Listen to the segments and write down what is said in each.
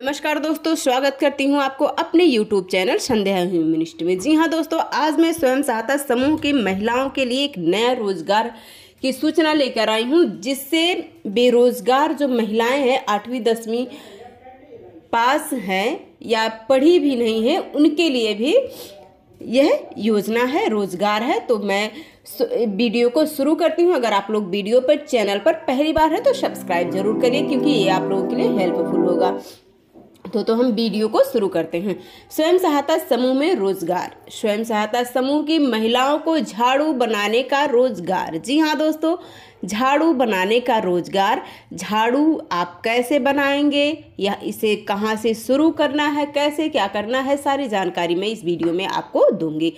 नमस्कार दोस्तों, स्वागत करती हूँ आपको अपने YouTube चैनल संध्या ह्यूमनिस्ट में। जी हाँ दोस्तों, आज मैं स्वयं सहायता समूह की महिलाओं के लिए एक नया रोज़गार की सूचना लेकर आई हूँ, जिससे बेरोजगार जो महिलाएँ हैं, आठवीं, दसवीं पास हैं या पढ़ी भी नहीं है, उनके लिए भी यह योजना है, रोज़गार है। तो मैं वीडियो को शुरू करती हूँ। अगर आप लोग वीडियो पर, चैनल पर पहली बार है तो सब्सक्राइब ज़रूर करिए, क्योंकि ये आप लोगों के लिए हेल्पफुल होगा। तो तो हम वीडियो को शुरू करते हैं। स्वयं सहायता समूह में रोज़गार। स्वयं सहायता समूह की महिलाओं को झाड़ू बनाने का रोज़गार। जी हाँ दोस्तों झाड़ू बनाने का रोज़गार। झाड़ू आप कैसे बनाएँगे? या इसे कहाँ से शुरू करना है? कैसे, क्या करना है? सारी जानकारी मैं इस वीडियो में आपको दूँगी।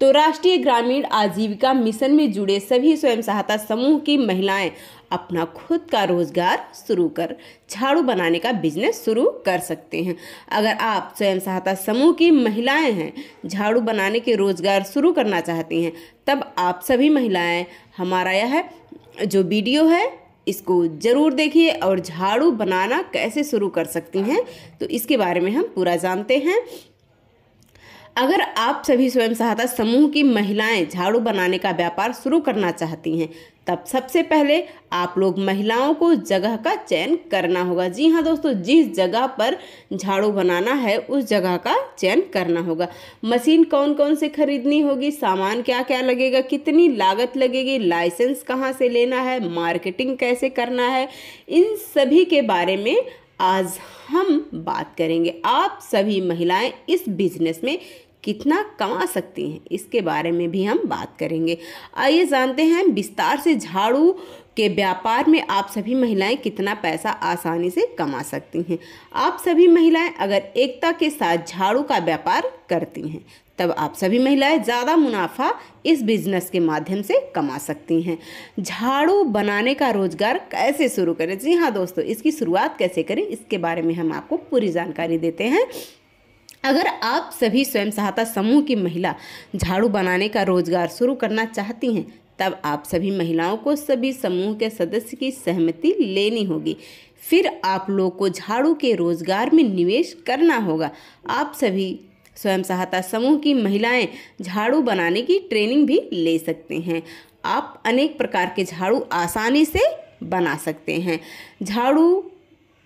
तो राष्ट्रीय ग्रामीण आजीविका मिशन में जुड़े सभी स्वयं सहायता समूह की महिलाएँ अपना खुद का रोज़गार शुरू कर झाड़ू बनाने का बिज़नेस शुरू कर सकते हैं। अगर आप स्वयं सहायता समूह की महिलाएँ हैं, झाड़ू बनाने के रोज़गार शुरू करना चाहती हैं, तब आप सभी महिलाएँ, हमारा यह जो वीडियो है, इसको ज़रूर देखिए और झाड़ू बनाना कैसे शुरू कर सकती हैं तो इसके बारे में हम पूरा जानते हैं। अगर आप सभी स्वयं सहायता समूह की महिलाएँ झाड़ू बनाने का व्यापार शुरू करना चाहती हैं, तब सबसे पहले आप लोग महिलाओं को जगह का चयन करना होगा। जी हाँ दोस्तों, जिस जगह पर झाड़ू बनाना है, उस जगह का चयन करना होगा। मशीन कौन कौन से खरीदनी होगी, सामान क्या क्या लगेगा, कितनी लागत लगेगी, लाइसेंस कहाँ से लेना है, मार्केटिंग कैसे करना है, इन सभी के बारे में आज हम बात करेंगे। आप सभी महिलाएँ इस बिज़नेस में कितना कमा सकती हैं, इसके बारे में भी हम बात करेंगे। आइए जानते हैं विस्तार से झाड़ू के व्यापार में आप सभी महिलाएँ कितना पैसा आसानी से कमा सकती हैं। आप सभी महिलाएँ अगर एकता के साथ झाड़ू का व्यापार करती हैं, तब आप सभी महिलाएँ ज़्यादा मुनाफा इस बिज़नेस के माध्यम से कमा सकती हैं। झाड़ू बनाने का रोज़गार कैसे शुरू करें? जी हाँ दोस्तों, इसकी शुरुआत कैसे करें, इसके बारे में हम आपको पूरी जानकारी देते हैं। अगर आप सभी स्वयं सहायता समूह की महिला झाड़ू बनाने का रोज़गार शुरू करना चाहती हैं, तब आप सभी महिलाओं को सभी समूह के सदस्य की सहमति लेनी होगी। फिर आप लोग को झाड़ू के रोज़गार में निवेश करना होगा। आप सभी स्वयं सहायता समूह की महिलाएँ झाड़ू बनाने की ट्रेनिंग भी ले सकते हैं। आप अनेक प्रकार के झाड़ू आसानी से बना सकते हैं। झाड़ू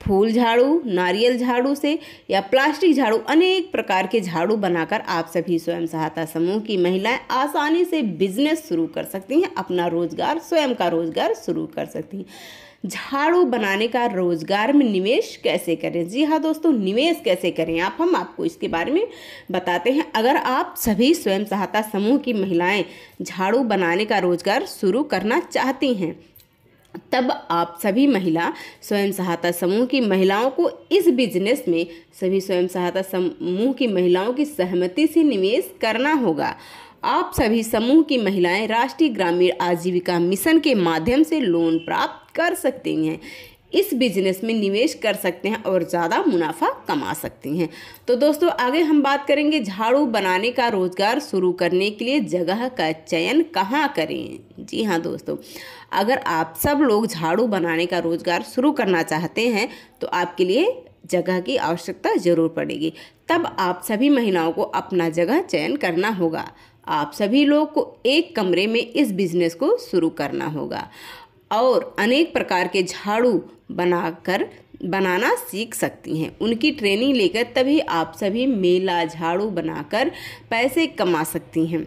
फूल झाड़ू, नारियल झाड़ू से या प्लास्टिक झाड़ू, अनेक प्रकार के झाड़ू बनाकर आप सभी स्वयं सहायता समूह की महिलाएँ आसानी से बिज़नेस शुरू कर सकती हैं, अपना रोज़गार, स्वयं का रोज़गार शुरू कर सकती हैं। झाड़ू बनाने का रोज़गार में निवेश कैसे करें? जी हाँ दोस्तों, निवेश कैसे करें? आप, हम आपको इसके बारे में बताते हैं। अगर आप सभी स्वयं सहायता समूह की महिलाएँ झाड़ू बनाने का रोज़गार शुरू करना चाहती हैं तब आप सभी महिला स्वयं सहायता समूह की महिलाओं को इस बिज़नेस में सभी स्वयं सहायता समूह की महिलाओं की सहमति से निवेश करना होगा। आप सभी समूह की महिलाएँ राष्ट्रीय ग्रामीण आजीविका मिशन के माध्यम से लोन प्राप्त कर सकती हैं। इस बिज़नेस में निवेश कर सकते हैं और ज़्यादा मुनाफा कमा सकती हैं। तो दोस्तों, आगे हम बात करेंगे झाड़ू बनाने का रोज़गार शुरू करने के लिए जगह का चयन कहाँ करें? जी हाँ दोस्तों, अगर आप सब लोग झाड़ू बनाने का रोज़गार शुरू करना चाहते हैं तो आपके लिए जगह की आवश्यकता ज़रूर पड़ेगी। तब आप सभी महिलाओं को अपना जगह चयन करना होगा। आप सभी लोग को एक कमरे में इस बिज़नेस को शुरू करना होगा। और अनेक प्रकार के झाड़ू बनाकर, बनाना सीख सकती हैं। उनकी ट्रेनिंग लेकर तभी आप सभी मेला झाड़ू बनाकर पैसे कमा सकती हैं।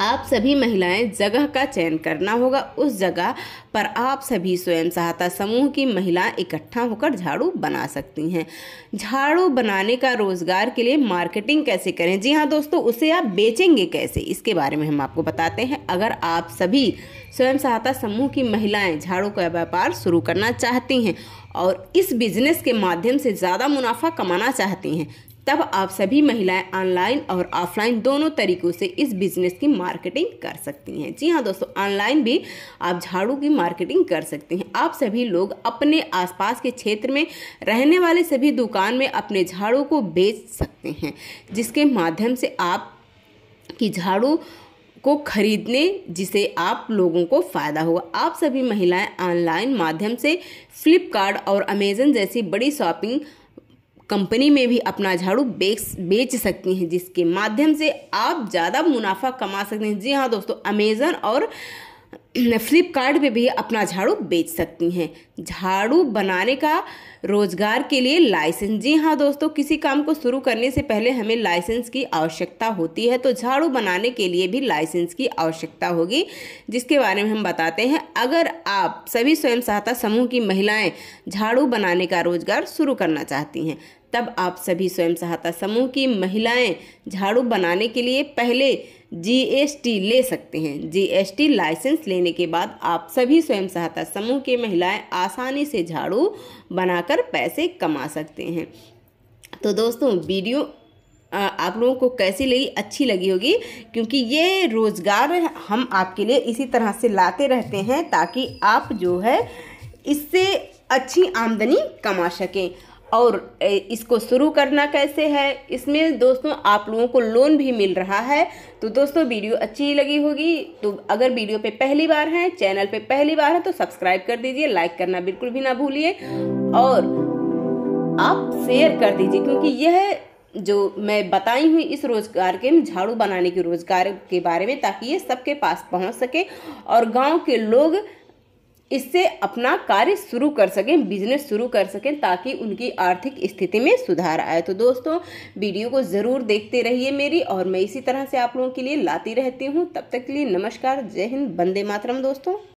आप सभी महिलाएँ जगह का चयन करना होगा। उस जगह पर आप सभी स्वयं सहायता समूह की महिलाएँ इकट्ठा होकर झाड़ू बना सकती हैं। झाड़ू बनाने का रोज़गार के लिए मार्केटिंग कैसे करें? जी हाँ दोस्तों, उसे आप बेचेंगे कैसे? इसके बारे में हम आपको बताते हैं। अगर आप सभी स्वयं सहायता समूह की महिलाएँ झाड़ू का व्यापार शुरू करना चाहती हैं और इस बिज़नेस के माध्यम से ज़्यादा मुनाफा कमाना चाहती हैं तब आप सभी महिलाएँ ऑनलाइन और ऑफलाइन दोनों तरीकों से इस बिज़नेस की मार्केटिंग कर सकती हैं। जी हाँ दोस्तों ऑनलाइन भी आप झाड़ू की मार्केटिंग कर सकते हैं। आप सभी लोग अपने आसपास के क्षेत्र में रहने वाले सभी दुकान में अपने झाड़ू को बेच सकते हैं, जिसके माध्यम से आप की झाड़ू को खरीदने, जिसे आप लोगों को फ़ायदा होगा। आप सभी महिलाएँ ऑनलाइन माध्यम से फ्लिपकार्ट और अमेज़न जैसी बड़ी शॉपिंग कंपनी में भी अपना झाड़ू बेच बेच सकती हैं, जिसके माध्यम से आप ज़्यादा मुनाफा कमा सकते हैं। जी हाँ दोस्तों अमेज़न और फ्लिपकार्ट पे भी अपना झाड़ू बेच सकती हैं। झाड़ू बनाने का रोज़गार के लिए लाइसेंस जी हाँ दोस्तों, किसी काम को शुरू करने से पहले हमें लाइसेंस की आवश्यकता होती है तो झाड़ू बनाने के लिए भी लाइसेंस की आवश्यकता होगी, जिसके बारे में हम बताते हैं। अगर आप सभी स्वयं सहायता समूह की महिलाएँ झाड़ू बनाने का रोज़गार शुरू करना चाहती हैं तब आप सभी स्वयं सहायता समूह की महिलाएँ झाड़ू बनाने के लिए पहले जीएसटी ले सकते हैं। जीएसटी लाइसेंस लेने के बाद आप सभी स्वयं सहायता समूह के महिलाएँ आसानी से झाड़ू बनाकर पैसे कमा सकते हैं। तो दोस्तों, वीडियो आप लोगों को कैसी लगी? अच्छी लगी होगी, क्योंकि ये रोज़गार हम आपके लिए इसी तरह से लाते रहते हैं ताकि आप जो है इससे अच्छी आमदनी कमा सकें। और इसको शुरू करना कैसे है? इसमें दोस्तों आप लोगों को लोन भी मिल रहा है। तो दोस्तों, वीडियो अच्छी लगी होगी। तो अगर वीडियो पे पहली बार है, चैनल पे पहली बार है तो सब्सक्राइब कर दीजिए लाइक करना बिल्कुल भी ना भूलिए। और आप शेयर कर दीजिए, क्योंकि यह जो मैं बताई हुई इस रोज़गार के, झाड़ू बनाने के रोज़गार के बारे में, ताकि ये सबके पास पहुँच सके। और गाँव के लोग इससे अपना कार्य शुरू कर सकें बिज़नेस शुरू कर सकें ताकि उनकी आर्थिक स्थिति में सुधार आए। तो दोस्तों, वीडियो को ज़रूर देखते रहिए मेरी और मैं इसी तरह से आप लोगों के लिए लाती रहती हूँ। तब तक के लिए नमस्कार, जय हिंद बंदे मातरम दोस्तों।